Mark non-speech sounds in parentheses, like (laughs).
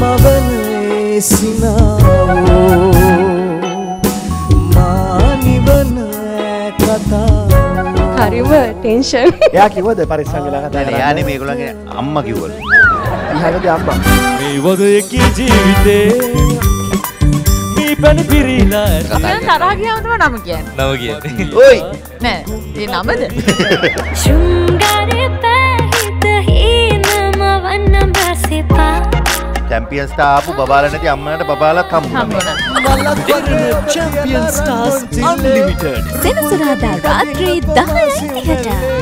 මවන ඒ සිනාවෝ මා නිවන ඈ කතාවෝ හරිම ටෙන්ෂන් එයා කිව්වද පරිස්සම් වෙලා කතා කරන්න යානේ මේගොල්ලන්ගේ අම්මා කිව්වලු ඉහළදී අම්මා මේ වගයකි ජීවිතේ මේ පැන පිරීලා දැන් තරහ ගියාම තමයි නම කියන්නේ. නව කියන්නේ ඔයි නෑ. ඒ නමද? (laughs) චැම්පියන්ස් ආපු බබාල නැති අම්මට බබාලක් හම්බුණා සෙනසුරාදා රාත්‍රී දහයයි දිහට